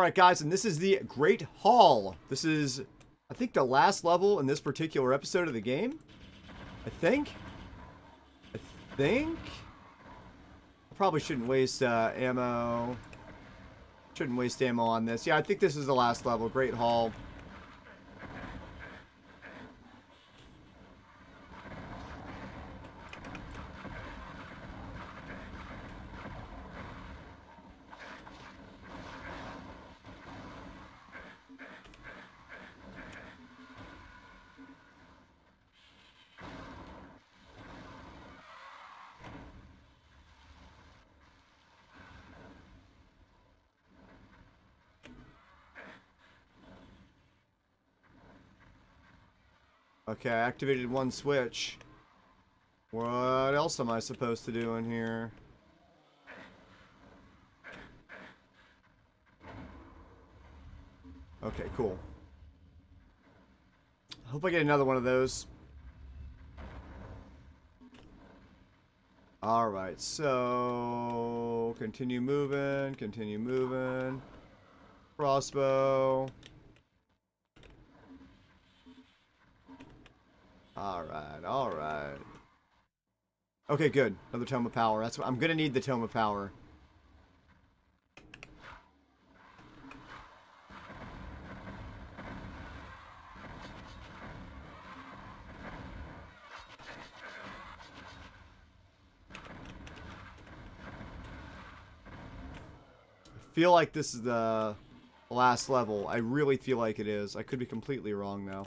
Alright, guys, and this is the Great Hall. This is, I think, the last level in this particular episode of the game. I think. I think. I probably shouldn't waste uh, ammo. Shouldn't waste ammo on this. Yeah, I think this is the last level. Great Hall. Okay, I activated one switch. What else am I supposed to do in here? Okay, cool. I hope I get another one of those. Alright, so... Continue moving, continue moving. Crossbow. Alright, alright. Okay, good. Another Tome of Power. That's what I'm gonna need the Tome of Power. I feel like this is the last level. I really feel like it is. I could be completely wrong though.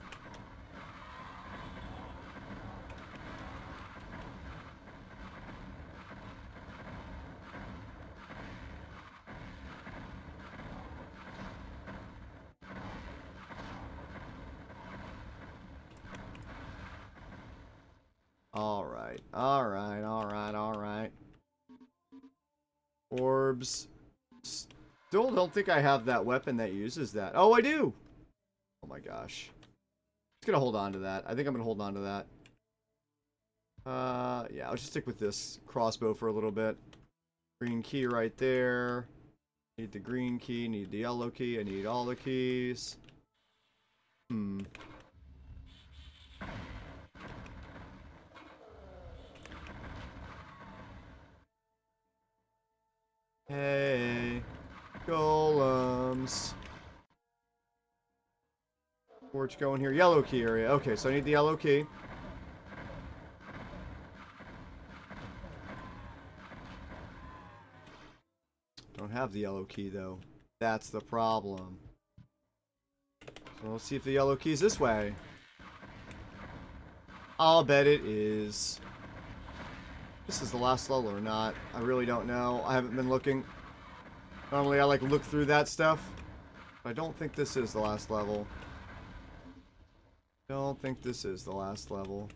Alright, alright, alright, alright. Orbs. Still don't think I have that weapon that uses that. Oh, I do! Oh my gosh. Just gonna hold on to that. I think I'm gonna hold on to that. Uh, yeah, I'll just stick with this crossbow for a little bit. Green key right there. Need the green key, need the yellow key, I need all the keys. Hmm. Hey, golems. Where'd you go in here? Yellow key area. Okay, so I need the yellow key. Don't have the yellow key, though. That's the problem. So let's see if the yellow key is this way. I'll bet it is. This is the last level or not. I really don't know. I haven't been looking. Normally I like look through that stuff. But I don't think this is the last level. Don't think this is the last level.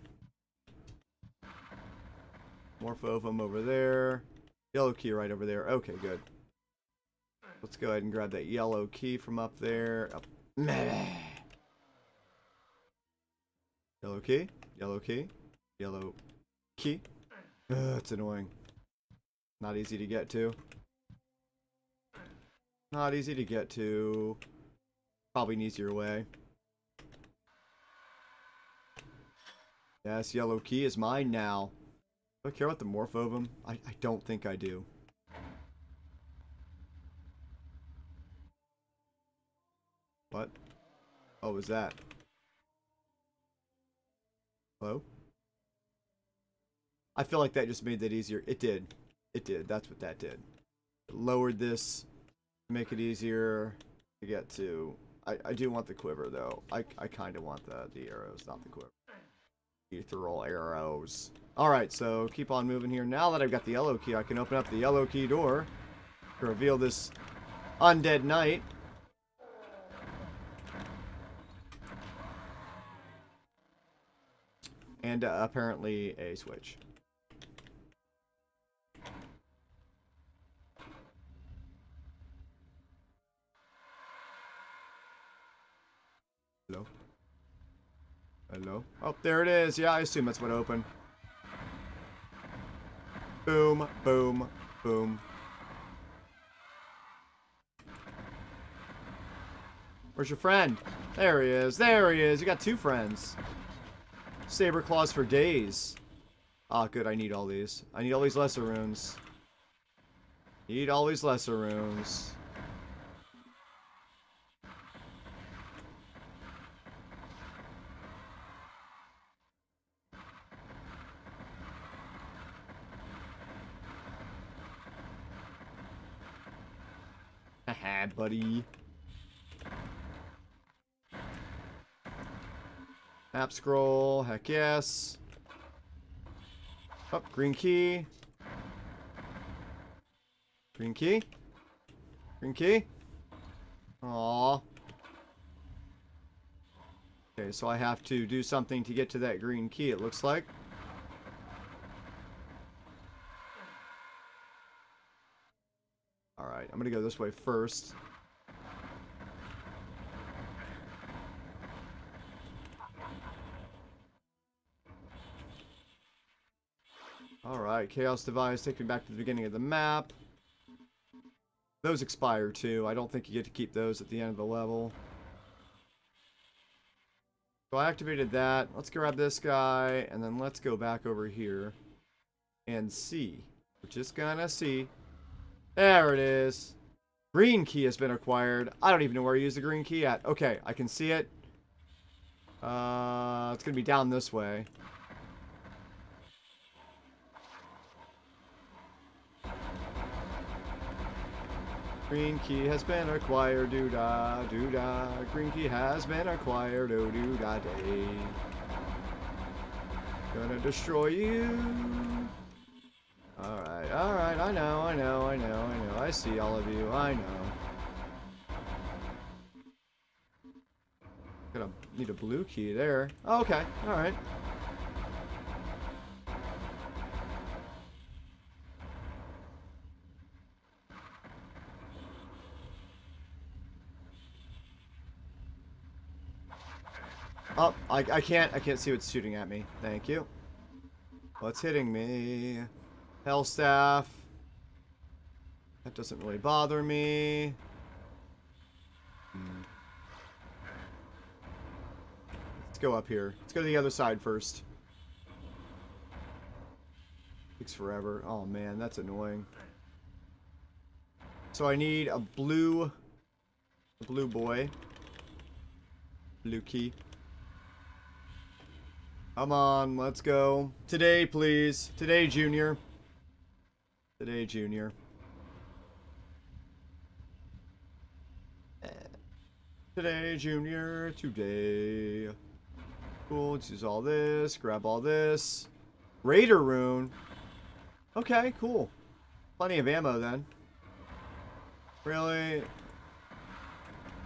Morph Ovum over there. Yellow key right over there. Okay, good. Let's go ahead and grab that yellow key from up there. Up. Yellow key. Yellow key. Yellow key. Ugh, it's annoying. Not easy to get to. Not easy to get to. Probably an easier way. Yes, yellow key is mine now. Do I care about the Morph Ovum? I, I don't think I do. What? Oh, was that? Hello? I feel like that just made that easier. It did. It did. That's what that did. It lowered this to make it easier to get to. I, I do want the quiver, though. I, I kind of want the, the arrows, not the quiver. Ethereal arrows. Alright, so keep on moving here. Now that I've got the yellow key, I can open up the yellow key door to reveal this undead knight. And uh, apparently a switch. Hello? Oh, there it is. Yeah, I assume that's what opened. Boom, boom, boom. Where's your friend? There he is. There he is. You got two friends. Saber claws for days. Ah, oh, good. I need all these. I need all these lesser runes. Need all these lesser runes. Haha, buddy. Map scroll, heck yes. Up, oh, green key. Green key? Green key? Aww. Okay, so I have to do something to get to that green key, it looks like. Alright, I'm gonna go this way first. Alright, Chaos Device, take me back to the beginning of the map. Those expire too. I don't think you get to keep those at the end of the level. So I activated that. Let's grab this guy, and then let's go back over here and see. We're just gonna see. There it is. Green key has been acquired. I don't even know where I use the green key at. Okay, I can see it. Uh, it's gonna be down this way. Green key has been acquired, doo da, doo da. Green key has been acquired, oh doo da day. Gonna destroy you. Alright, alright, I know, I know, I know, I know. I see all of you, I know. Gonna need a blue key there. Oh, okay, alright. Oh, I, I can't, I can't see what's shooting at me. Thank you. What's hitting me? Hell staff. That doesn't really bother me. Hmm. Let's go up here. Let's go to the other side first. Takes forever. Oh man, that's annoying. So I need a blue, a blue boy. Blue key. Come on, let's go. Today, please. Today, Junior. Today, Junior. Today, Junior. Today. Cool. Let's use all this. Grab all this. Raider rune. Okay, cool. Plenty of ammo then. Really?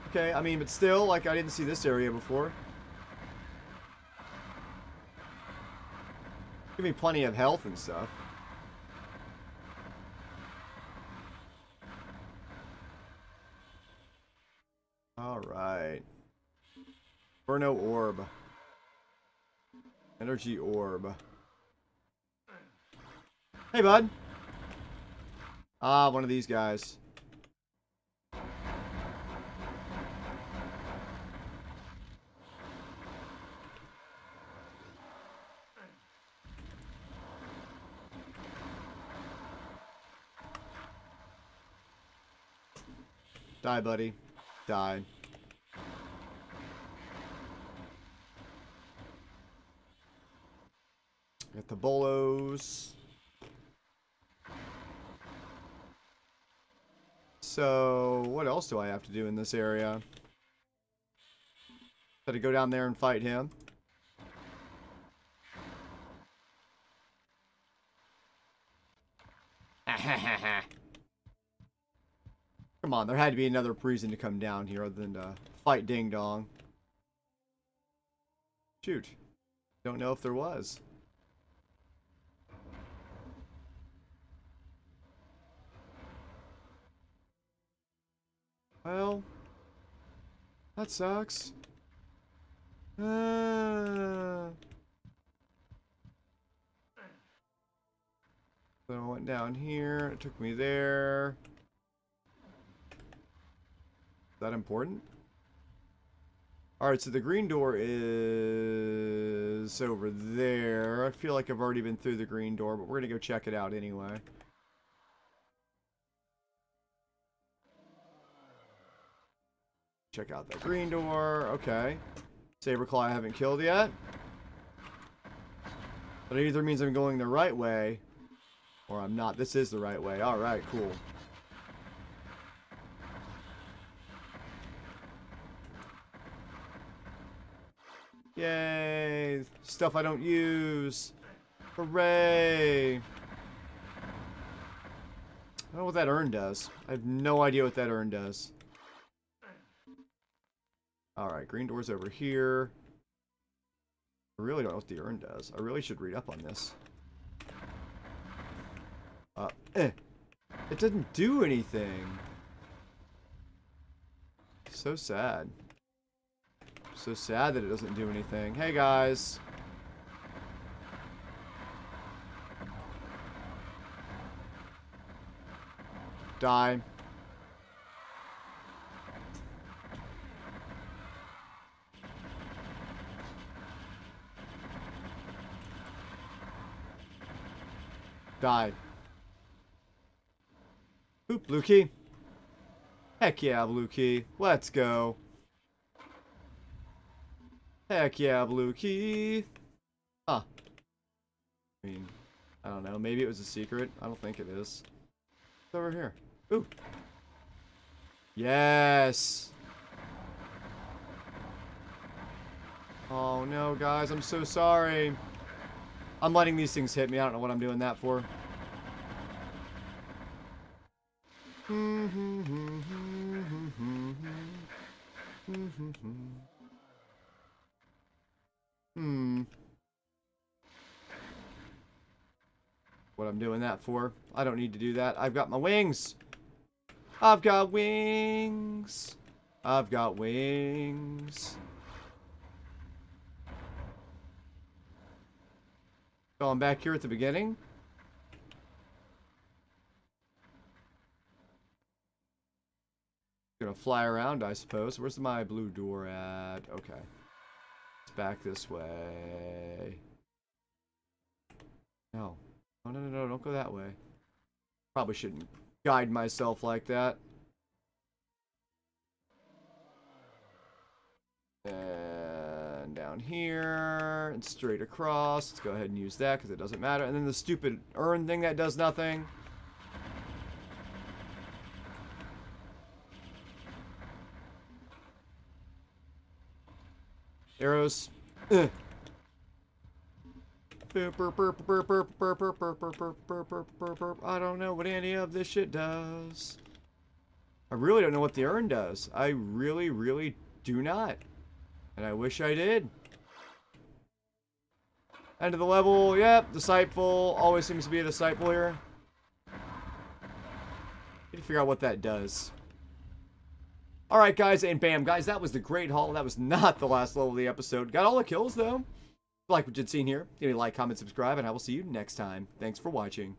Okay, I mean, but still, like, I didn't see this area before. Give me plenty of health and stuff. Alright. Burno Orb. Energy Orb. Hey, bud. Ah, one of these guys. Die, buddy. Die. Got the bolos. So, what else do I have to do in this area? Got to go down there and fight him. Come on, there had to be another reason to come down here other than to fight Ding Dong. Shoot. Don't know if there was. Well, that sucks. Uh, so I went down here, it took me there that important? Alright, so the green door is over there. I feel like I've already been through the green door, but we're going to go check it out anyway. Check out that green door. Okay. Saberclaw I haven't killed yet. But it either means I'm going the right way, or I'm not. This is the right way. Alright, cool. Yay! Stuff I don't use. Hooray! I don't know what that urn does. I have no idea what that urn does. Alright, green door's over here. I really don't know what the urn does. I really should read up on this. Uh, eh. It doesn't do anything. So sad. So sad that it doesn't do anything. Hey, guys. Die. Die. Oop, blue key. Heck yeah, blue key. Let's go. Heck yeah, blue key. Huh. I mean, I don't know. Maybe it was a secret. I don't think it is. It's over here. Ooh. Yes. Oh no, guys. I'm so sorry. I'm letting these things hit me. I don't know what I'm doing that for. Doing that for? I don't need to do that. I've got my wings. I've got wings. I've got wings. Going back here at the beginning. Gonna fly around, I suppose. Where's my blue door at? Okay. It's back this way. No. No, no, no, no, don't go that way. Probably shouldn't guide myself like that. And down here, and straight across. Let's go ahead and use that because it doesn't matter. And then the stupid urn thing that does nothing. Arrows. I don't know what any of this shit does. I really don't know what the urn does. I really, really do not. And I wish I did. End of the level. Yep, Disciple. Always seems to be a Disciple here. Need to figure out what that does. Alright, guys, and bam, guys, that was the Great Hall. That was not the last level of the episode. Got all the kills, though. Like what you'd seen here, give me a like, comment, subscribe, and I will see you next time. Thanks for watching.